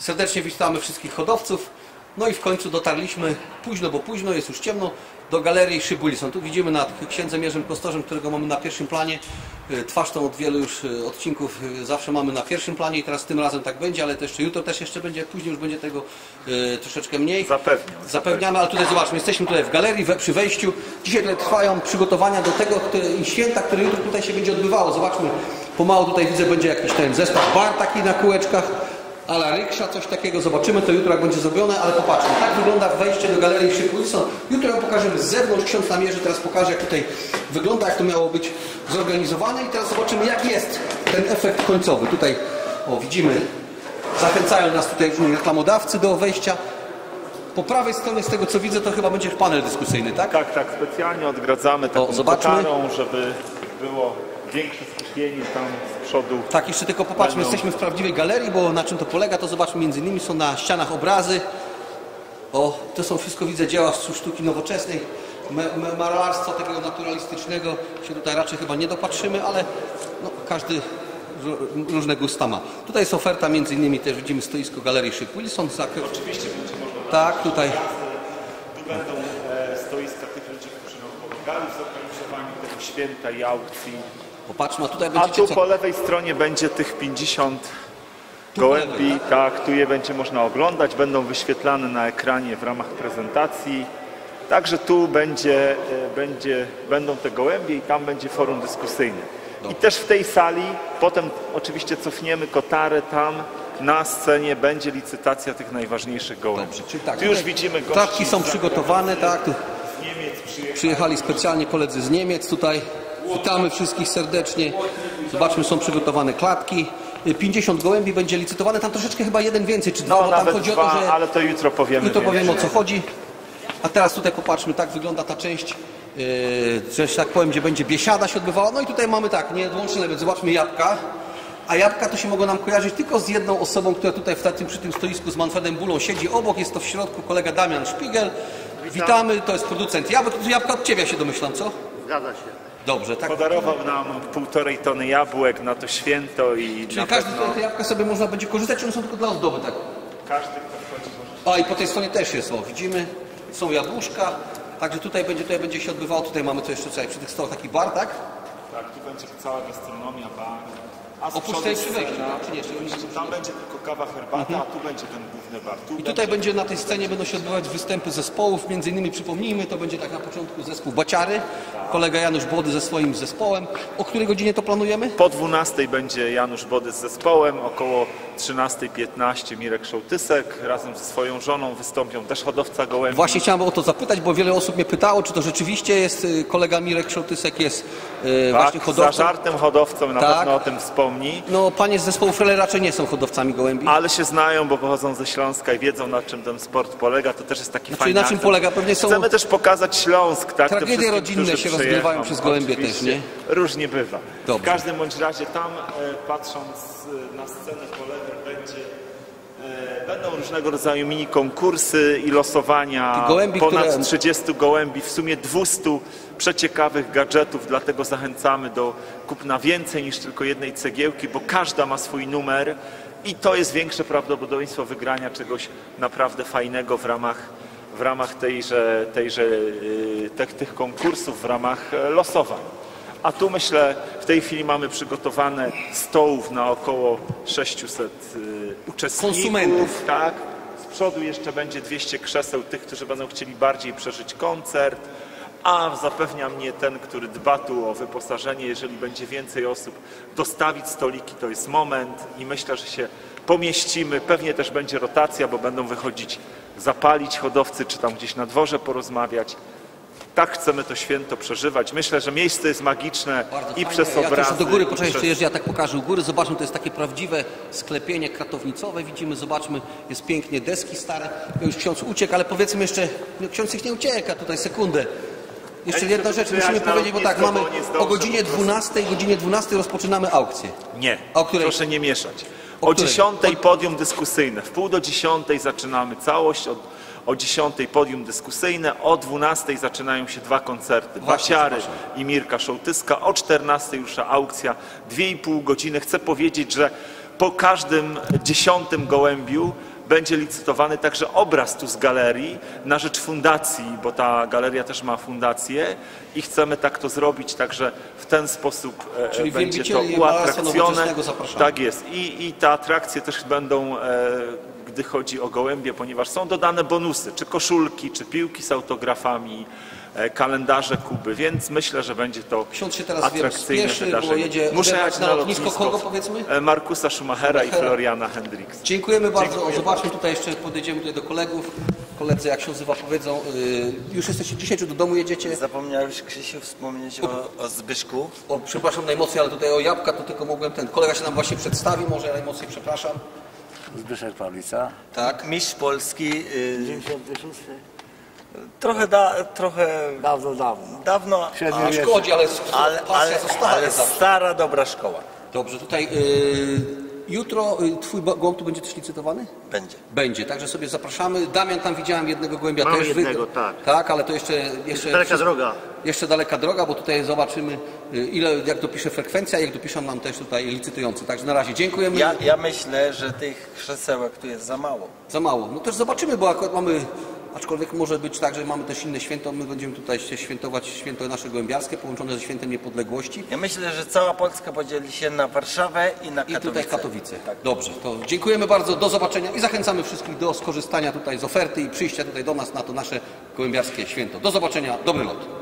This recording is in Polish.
Serdecznie witamy wszystkich hodowców. No i w końcu dotarliśmy, późno, bo późno, jest już ciemno, do Galerii Szybulison. Tu widzimy nad księdzem Jerzym Kostorzem, którego mamy na pierwszym planie. Y, Twarz tą od wielu już y, odcinków y, zawsze mamy na pierwszym planie i teraz tym razem tak będzie, ale to jeszcze jutro też jeszcze będzie, później już będzie tego y, troszeczkę mniej. Zapewniam. Zapewniamy, ale tutaj zobaczmy, jesteśmy tutaj w galerii, we, przy wejściu. Dzisiaj tutaj trwają przygotowania do tego które, święta, które jutro tutaj się będzie odbywało. Zobaczmy, pomału tutaj widzę, będzie jakiś ten zestaw bar taki na kółeczkach, ala ryksza, coś takiego. Zobaczymy to jutro, jak będzie zrobione, ale popatrzmy, tak wygląda wejście do galerii Szybulson. Jutro ją pokażemy z zewnątrz, ksiądz namierzy, teraz pokaże, jak tutaj wygląda, jak to miało być zorganizowane i teraz zobaczymy, jak jest ten efekt końcowy. Tutaj, o, widzimy, zachęcają nas tutaj różni reklamodawcy do wejścia. Po prawej stronie, z tego co widzę, to chyba będzie panel dyskusyjny, tak? Tak, tak, specjalnie odgradzamy taką zobaczmy. kotarą, żeby było większe skupienie tam z przodu. Tak, jeszcze tylko popatrzmy, Będą- jesteśmy w prawdziwej galerii, bo na czym to polega, to zobaczmy, między innymi są na ścianach obrazy. O, to są wszystko, widzę, dzieła sztu- sztuki nowoczesnej, malarstwa takiego naturalistycznego się tutaj raczej chyba nie dopatrzymy, ale no, każdy ró- różne gusta ma. Tutaj jest oferta, między innymi też widzimy stoisko Galerii Szyb Wilson. Zakry... Oczywiście będzie można Tak, tutaj Tu będą e, stoiska tych ludzi, którzy nam pomagali w zorganizowaniu tego święta i aukcji. Popatrzmy, a tutaj A będziecie tu po lewej stronie będzie tych 50 Tu gołębi. lewej, Tak, tu je będzie można oglądać, będą wyświetlane na ekranie w ramach prezentacji. Także tu będzie, e, będzie, będą te gołębie i tam będzie forum dyskusyjne. I też w tej sali, potem oczywiście cofniemy kotarę tam, na scenie będzie licytacja tych najważniejszych gołębi. Dobrze, czyli tak, tu już widzimy gości Klatki są przygotowane, tak, Niemiec przyjechali. Przyjechali specjalnie koledzy z Niemiec tutaj. Witamy wszystkich serdecznie. Zobaczmy, są przygotowane klatki. 50 gołębi będzie licytowane. Tam troszeczkę chyba jeden więcej, czy dwa, No bo tam chodzi dwa, o to, że ale to jutro powiemy. my to więcej. powiemy o co chodzi. A teraz tutaj popatrzmy, tak wygląda ta część, yy, że tak powiem, gdzie będzie biesiada się odbywała. No i tutaj mamy tak, nieodłączny element. Zobaczmy jabłka. A jabłka to się mogą nam kojarzyć tylko z jedną osobą, która tutaj w tym, przy tym stoisku z Manfredem Bulą siedzi obok. Jest to w środku kolega Damian Szpigel. Witamy, to jest producent jabłek. Jabłka od Ciebie się domyślam, co? Zgadza się. Dobrze, tak. Podarował nam półtorej tony jabłek na to święto i Czyli każdy pewno te jabłka sobie można będzie korzystać, czy one są tylko dla ozdoby, tak? każdy, kto wchodzi może A i po tej stronie też jest, o, widzimy, są jabłuszka, także tutaj będzie, tutaj będzie się odbywało, tutaj mamy to jeszcze tutaj przy tych stołach taki bar, tak? Tak, tu będzie cała gastronomia, bar. Oprócz tej przy wejściu, tak? Tam będzie tylko kawa, herbata, a tu będzie ten główny bar. Tu I tutaj będzie na tej scenie będą się odbywać występy zespołów, między innymi przypomnijmy, to będzie tak na początku zespół Baciary, kolega Janusz Błody ze swoim zespołem. O której godzinie to planujemy? Po 12 będzie Janusz Body z zespołem, około 13.15 Mirek Szołtysek razem ze swoją żoną wystąpią też hodowca gołębi. Właśnie chciałem o to zapytać, bo wiele osób mnie pytało, czy to rzeczywiście jest y, kolega Mirek Szołtysek jest y, właśnie tak, za hodowcą. żartem hodowcą na Tak. pewno o tym wspomni. No panie z zespołu Frele raczej nie są hodowcami gołębi. Ale się znają, bo pochodzą ze Śląska i wiedzą na czym ten sport polega. To też jest taki Znaczy, fajny na czym akcent. polega? Pewnie są- Chcemy też pokazać Śląsk, tak? Tragedie rodzinne się rozgrywają przez gołębie też, nie? Różnie bywa. Dobrze. W każdym bądź razie tam, e, patrząc e, na scenę po będzie Będą różnego rodzaju mini konkursy i losowania. Gołębi, Ponad które- 30 gołębi, w sumie 200 przeciekawych gadżetów, dlatego zachęcamy do kupna więcej niż tylko jednej cegiełki, bo każda ma swój numer i to jest większe prawdopodobieństwo wygrania czegoś naprawdę fajnego w ramach, w ramach tejże, tejże, yy, tych, tych konkursów, w ramach e, losowań. A tu myślę, w tej chwili mamy przygotowane stołów na około 600 yy, uczestników. Konsumentów. Tak. Z przodu jeszcze będzie 200 krzeseł tych, którzy będą chcieli bardziej przeżyć koncert. A zapewnia mnie ten, który dba tu o wyposażenie, jeżeli będzie więcej osób, dostawić stoliki, to jest moment i myślę, że się pomieścimy. Pewnie też będzie rotacja, bo będą wychodzić zapalić hodowcy, czy tam gdzieś na dworze porozmawiać. Tak chcemy to święto przeżywać. Myślę, że miejsce jest magiczne Bardzo i fajne. przez ja obrazy. też do góry, poczekaj, przez- jeżdżę, ja tak pokażę u góry, zobaczmy, to jest takie prawdziwe sklepienie kratownicowe, widzimy, zobaczmy, jest pięknie, deski stare, już ksiądz uciekł, ale powiedzmy jeszcze, no, ksiądz ich nie ucieka, tutaj sekundę. Jeszcze Ja jedna rzecz, musimy powiedzieć, bo tak, mamy o godzinie po prostu. 12, godzinie 12 rozpoczynamy aukcję. Nie, o której? proszę nie mieszać. O O której? 10 podium dyskusyjne. W pół do 10 zaczynamy całość, o, o 10 podium dyskusyjne, o 12 zaczynają się dwa koncerty. Właśnie, Basiary i Mirka Szołtyska, o 14 już aukcja, 2,5 godziny. Chcę powiedzieć, że po każdym dziesiątym gołębiu będzie licytowany także obraz tu z galerii na rzecz fundacji, bo ta galeria też ma fundację i chcemy tak to zrobić, także w ten sposób e, Czyli będzie to uatrakcjone. Tak jest. I, I te atrakcje też będą, e, gdy chodzi o gołębie, ponieważ są dodane bonusy, czy koszulki, czy piłki z autografami, e, kalendarze Kuby, więc myślę, że będzie to Ksiądz się teraz, wiem, atrakcyjne spieszy, bo wydarzenie. jedzie Muszę jechać na na lotnisko. lotnisko. Kogo, powiedzmy? E, Markusa Schumachera i. Floriana Hendricks. Dziękujemy bardzo. Dziękuję Zobaczmy tutaj jeszcze, podejdziemy tutaj do kolegów. Koledzy, jak się nazywa, powiedzą. Yy, już jesteście dzisiaj, czy do domu jedziecie? Zapomniałeś Krzysiu wspomnieć o, o Zbyszku. O, przepraszam najmocniej, ale tutaj o jabłka to tylko mogłem ten. Kolega się nam właśnie przedstawi, może ja najmocniej przepraszam. Zbyszek Pawlica. Tak. Mistrz Polski. Y, 96. trochę, da, trochę Dawno, dawno. dawno, A wieku. szkodzi, ale, ale, pasja ale, zostaje ale zawsze. stara, dobra szkoła. Dobrze, tutaj yy, jutro yy, twój bo- gołąb tu będzie też licytowany? Będzie. Będzie, także sobie zapraszamy. Damian, tam widziałem jednego gołębia Mam też. jednego, tak. Tak, ale to jeszcze... jeszcze Daleka droga. Jeszcze daleka droga, bo tutaj zobaczymy, y, ile, jak dopisze frekwencja, jak dopiszą nam też tutaj licytujący. Także na razie dziękujemy. Ja, ja myślę, że tych krzesełek tu jest za mało. Za mało. No też zobaczymy, bo akurat mamy, aczkolwiek może być tak, że mamy też inne święto. My będziemy tutaj świętować święto nasze gołębiarskie, połączone ze świętem niepodległości. Ja myślę, że cała Polska podzieli się na Warszawę i na I Katowice. tutaj Katowice. Dobrze, to dziękujemy bardzo, do zobaczenia i zachęcamy wszystkich do skorzystania tutaj z oferty i przyjścia tutaj do nas na to nasze gołębiarskie święto. Do zobaczenia, dobry lot.